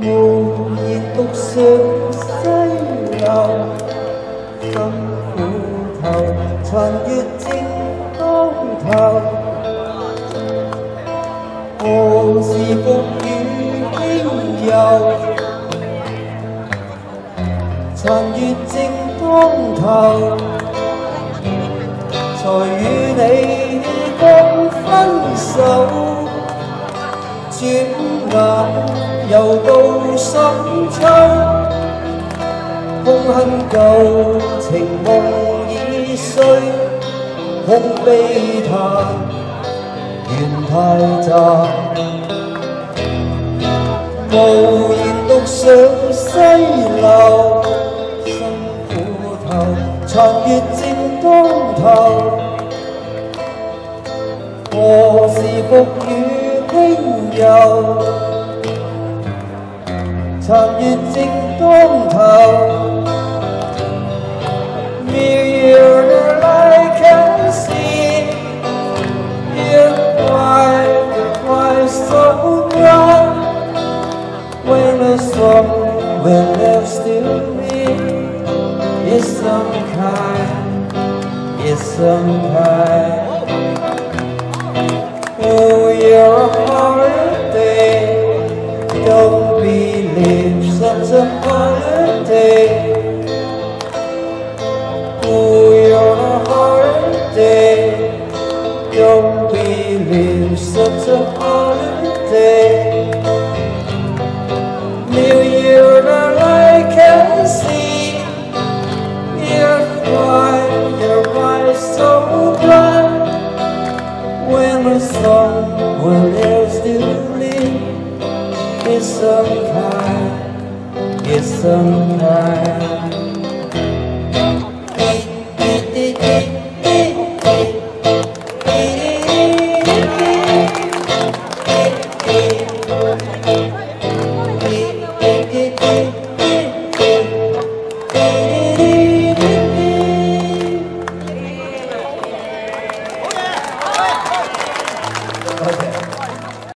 暮言独上西楼，今苦头残月正当头，何时复与轻柔？残月正当头，才与你共分手。转眼又到深秋，空恨旧情梦已碎，空悲叹缘太杂，无言独上西楼，辛苦头，残月正当头，何时复与？ 轻游，残月正当头。Mirror I can see you cry, you cry so bright when the sun will live still me is some kind, is some kind. Believe such a holiday. Oh, you're a holiday. Don't believe such a holiday. Is some kind, is some kind.